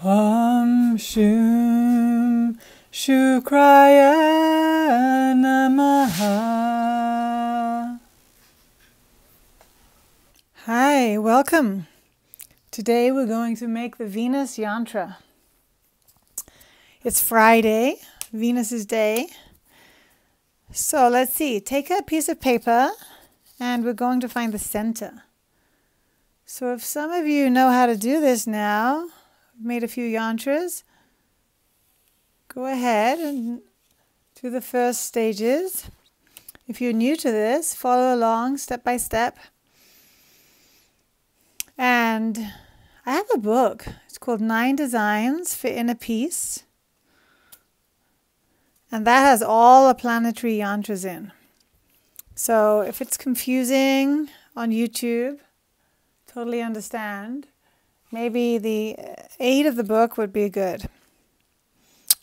Om Shum Shukraya Namaha. Hi, welcome. Today we're going to make the Venus Yantra. It's Friday, Venus's day. So let's see, take a piece of paper and we're going to find the center. So if some of you know how to do this now, made a few yantras, go ahead and do the first stages. If you're new to this, follow along step by step. And I have a book. It's called Nine Designs for Inner Peace. And that has all the planetary yantras in. So if it's confusing on YouTube, totally understand. Maybe the uh, aid of the book would be good.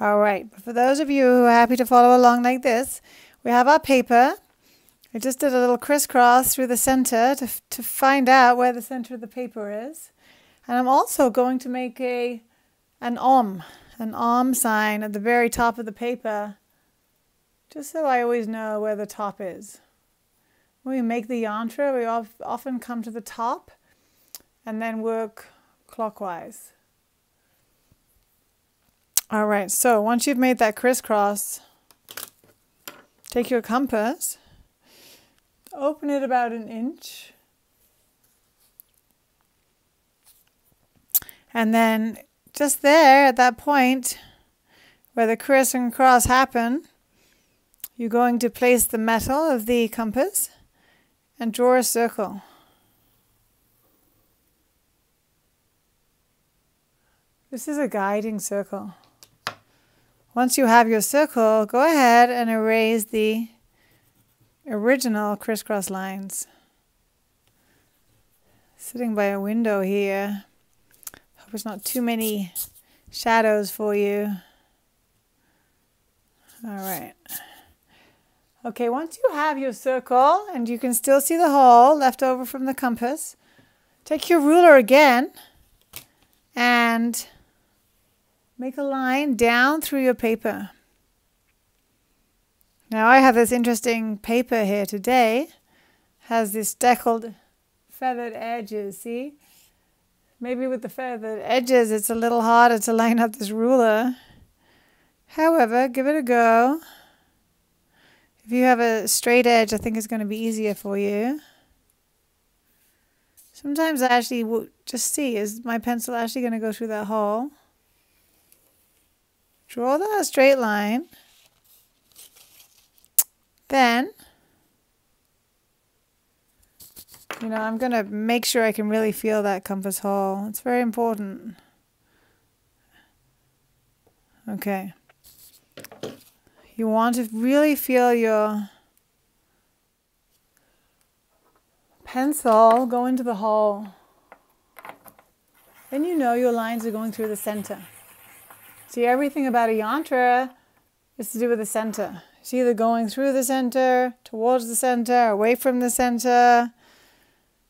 All right, for those of you who are happy to follow along like this, we have our paper. I just did a little crisscross through the center to, to find out where the center of the paper is. And I'm also going to make a an om, an om sign at the very top of the paper, just so I always know where the top is. When we make the yantra, we often come to the top and then work clockwise. All right, so once you've made that crisscross, take your compass, open it about an inch, and then just there at that point where the criss and cross happen, you're going to place the metal of the compass and draw a circle. This is a guiding circle. Once you have your circle, go ahead and erase the original crisscross lines. Sitting by a window here. Hope there's not too many shadows for you. All right. Okay, once you have your circle and you can still see the hole left over from the compass, take your ruler again and Make a line down through your paper. Now I have this interesting paper here today. Has this deckled feathered edges, see? Maybe with the feathered edges it's a little harder to line up this ruler. However, give it a go. If you have a straight edge, I think it's going to be easier for you. Sometimes I actually just see, is my pencil actually going to go through that hole? Draw that straight line. Then, you know, I'm going to make sure I can really feel that compass hole. It's very important. Okay. You want to really feel your pencil go into the hole. Then you know your lines are going through the center. See, everything about a yantra is to do with the center. It's either going through the center, towards the center, away from the center.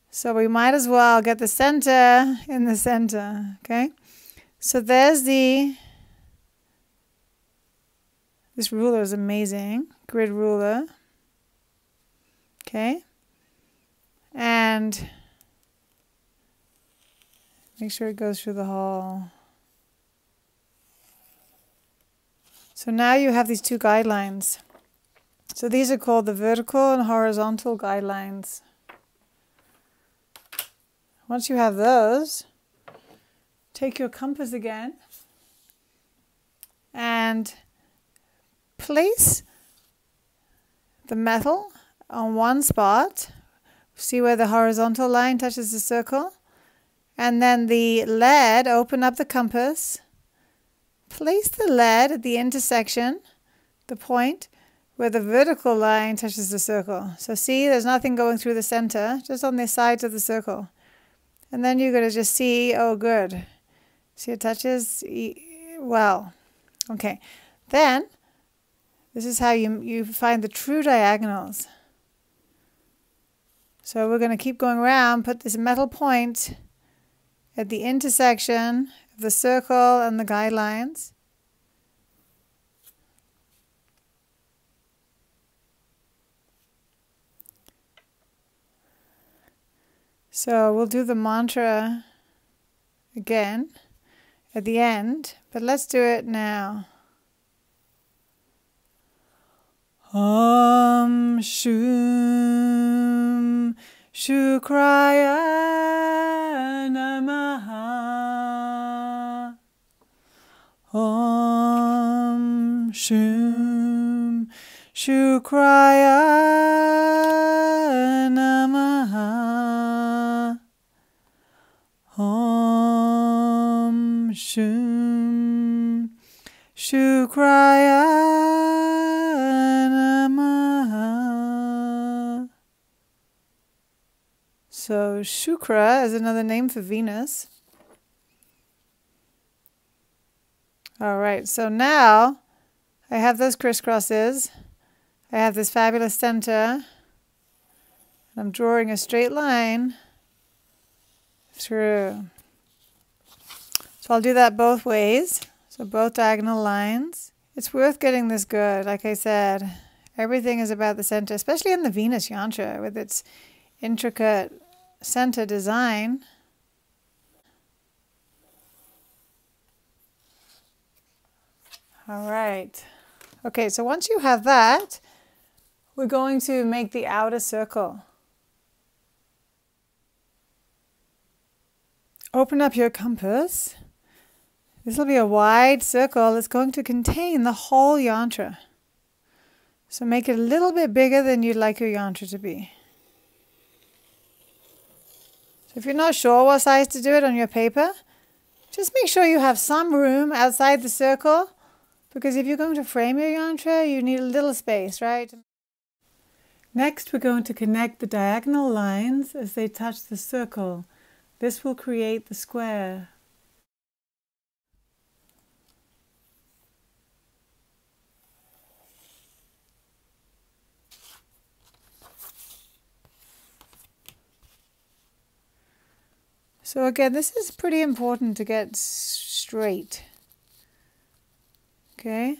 So we might as well get the center in the center, okay? So there's the, this ruler is amazing, grid ruler, okay? And make sure it goes through the hole. So now you have these two guidelines. So these are called the vertical and horizontal guidelines. Once you have those, take your compass again and place the metal on one spot. See where the horizontal line touches the circle? And then the lead, open up the compass Place the lead at the intersection, the point, where the vertical line touches the circle. So see, there's nothing going through the center, just on the sides of the circle. And then you're going to just see, oh, good. See, it touches well. Okay. Then, this is how you, you find the true diagonals. So we're going to keep going around, put this metal point at the intersection the circle and the guidelines. So we'll do the mantra again at the end, but let's do it now. Om Shum Shukraya Namaha Om Shum Shukraya Namaha Om Shum Shukraya Namaha. So Shukra is another name for Venus. All right, so now I have those crisscrosses. I have this fabulous center. I'm drawing a straight line through. So I'll do that both ways. So both diagonal lines. It's worth getting this good. Like I said, everything is about the center, especially in the Venus Yantra with its intricate center design. All right. Okay, so once you have that, we're going to make the outer circle. Open up your compass. This will be a wide circle that's going to contain the whole yantra. So make it a little bit bigger than you'd like your yantra to be. So if you're not sure what size to do it on your paper, just make sure you have some room outside the circle because if you're going to frame your yantra, you need a little space, right? Next, we're going to connect the diagonal lines as they touch the circle. This will create the square. So again, this is pretty important to get straight. Okay.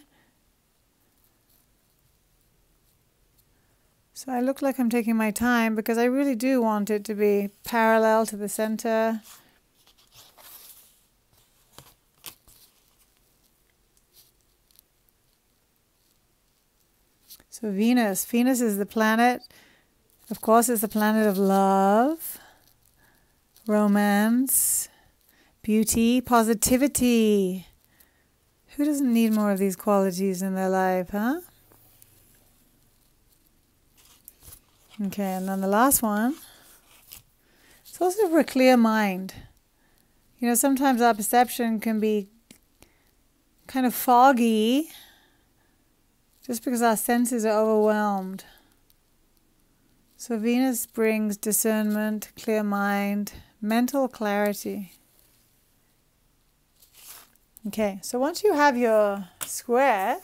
So I look like I'm taking my time because I really do want it to be parallel to the center. So Venus, Venus is the planet, of course, is the planet of love, romance, beauty, positivity. Who doesn't need more of these qualities in their life, huh? Okay, and then the last one. It's also for a clear mind. You know, sometimes our perception can be kind of foggy just because our senses are overwhelmed. So Venus brings discernment, clear mind, mental clarity. Okay, so once you have your square,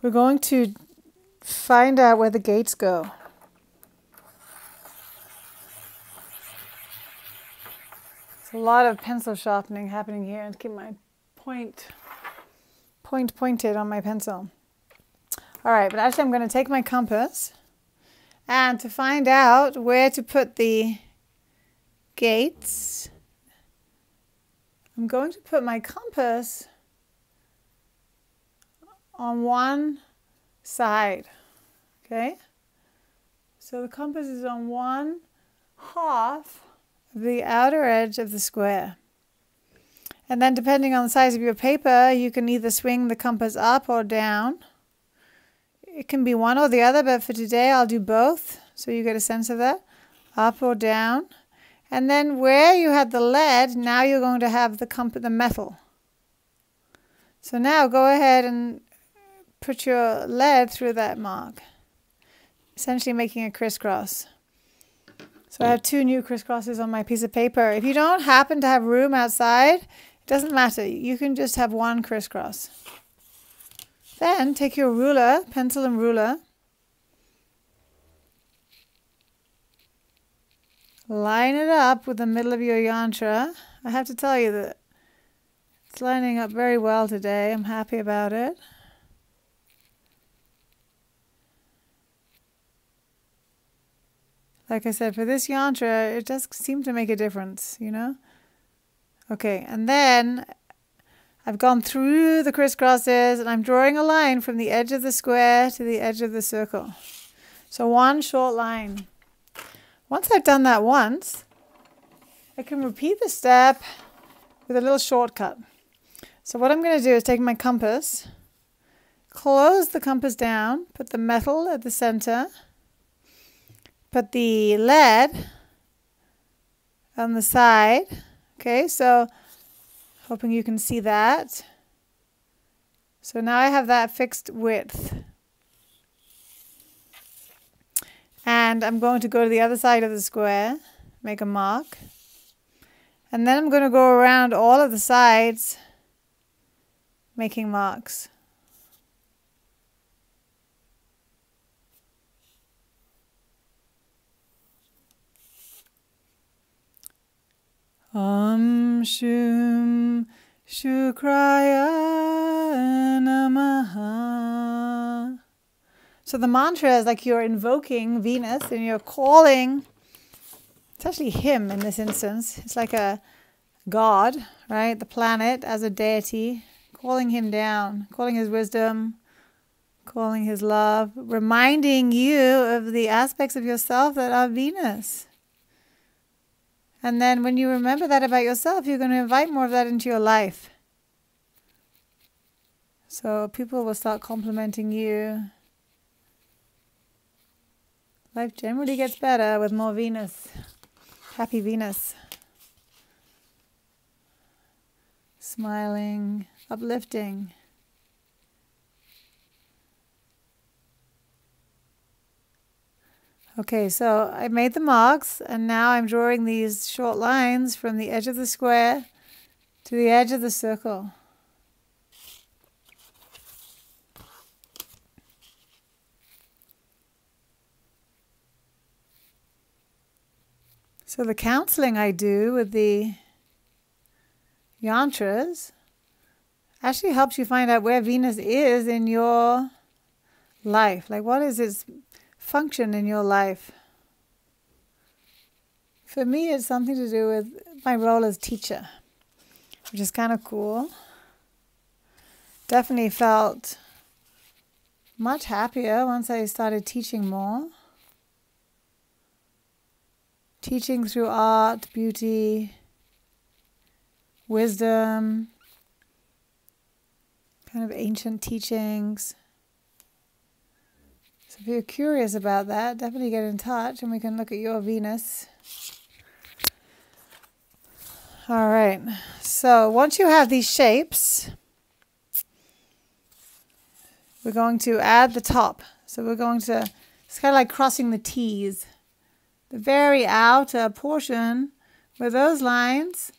we're going to find out where the gates go. It's a lot of pencil sharpening happening here and keep my point point pointed on my pencil. All right, but actually I'm going to take my compass and to find out where to put the gates, I'm going to put my compass on one side. Okay? So the compass is on one half of the outer edge of the square. And then depending on the size of your paper, you can either swing the compass up or down. It can be one or the other, but for today I'll do both, so you get a sense of that. Up or down. And then where you had the lead, now you're going to have the compass, the metal. So now go ahead and put your lead through that mark essentially making a crisscross. So I have two new crisscrosses on my piece of paper. If you don't happen to have room outside, it doesn't matter. You can just have one crisscross. Then take your ruler, pencil and ruler. Line it up with the middle of your yantra. I have to tell you that it's lining up very well today. I'm happy about it. Like I said, for this yantra, it does seem to make a difference, you know? Okay, and then I've gone through the crisscrosses and I'm drawing a line from the edge of the square to the edge of the circle. So one short line. Once I've done that once, I can repeat the step with a little shortcut. So what I'm going to do is take my compass, close the compass down, put the metal at the center, put the lead on the side. Okay, so Hoping you can see that. So now I have that fixed width. And I'm going to go to the other side of the square, make a mark. And then I'm going to go around all of the sides, making marks. Om Shum Shukraya Namaha. So the mantra is like you're invoking Venus and you're calling. It's actually him in this instance. It's like a god, right? The planet as a deity, calling him down, calling his wisdom, calling his love, reminding you of the aspects of yourself that are Venus. And then when you remember that about yourself, you're going to invite more of that into your life. So people will start complimenting you. Life generally gets better with more Venus. Happy Venus. Smiling, uplifting. Okay, so I made the marks and now I'm drawing these short lines from the edge of the square to the edge of the circle. So the counseling I do with the yantras actually helps you find out where Venus is in your life. Like what is its function in your life? For me, it's something to do with my role as teacher, which is kind of cool. Definitely felt much happier once I started teaching more. Teaching through art, beauty, wisdom, kind of ancient teachings. So if you're curious about that, definitely get in touch and we can look at your Venus. All right, so once you have these shapes, we're going to add the top. So we're going to, it's kind of like crossing the T's. The very outer portion where those lines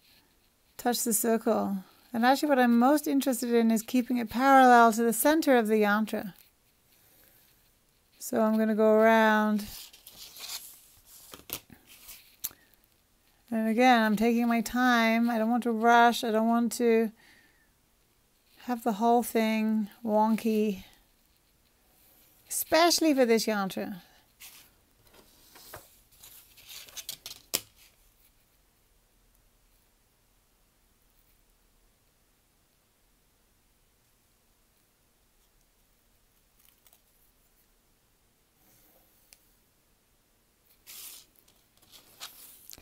touch the circle. And actually what I'm most interested in is keeping it parallel to the center of the yantra. So I'm going to go around. And again, I'm taking my time. I don't want to rush. I don't want to have the whole thing wonky, especially for this yantra.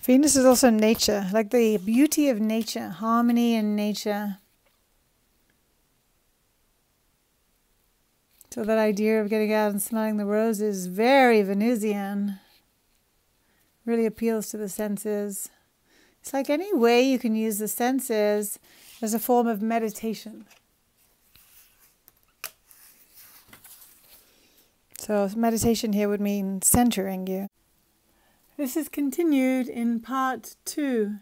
Venus is also nature, like the beauty of nature, harmony in nature. So that idea of getting out and smelling the roses is very Venusian. Really appeals to the senses. It's like any way you can use the senses as a form of meditation. So meditation here would mean centering you. This is continued in part two.